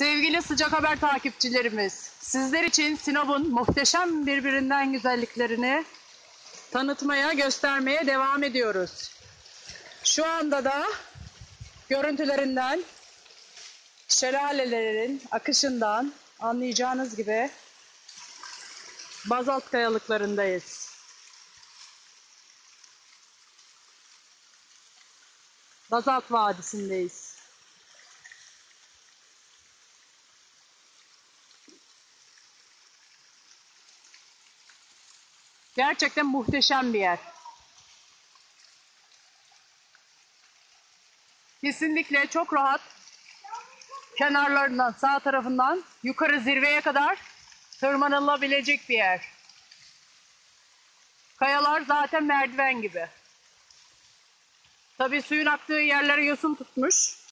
Sevgili sıcak haber takipçilerimiz, sizler için Sinop'un muhteşem birbirinden güzelliklerini tanıtmaya, göstermeye devam ediyoruz. Şu anda da görüntülerinden, şelalelerin akışından anlayacağınız gibi bazalt kayalıklarındayız. Bazalt Vadisi'ndeyiz. Gerçekten muhteşem bir yer. Kesinlikle çok rahat kenarlarından sağ tarafından yukarı zirveye kadar tırmanılabilecek bir yer. Kayalar zaten merdiven gibi. Tabii suyun aktığı yerlere yosun tutmuş.